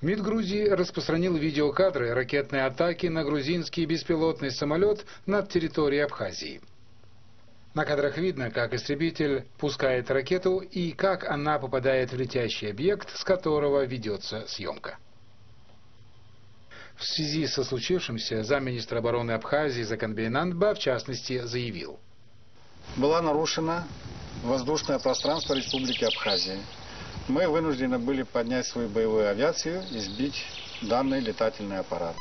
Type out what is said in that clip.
МИД Грузии распространил видеокадры ракетной атаки на грузинский беспилотный самолет над территорией Абхазии. На кадрах видно, как истребитель пускает ракету и как она попадает в летящий объект, с которого ведется съемка. В связи со случившимся замминистра обороны Абхазии Заканбей Нандба в частности заявил. Была нарушена воздушное пространство Республики Абхазия. Мы вынуждены были поднять свою боевую авиацию и сбить данный летательный аппарат.